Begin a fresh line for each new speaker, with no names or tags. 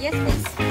Yes, please.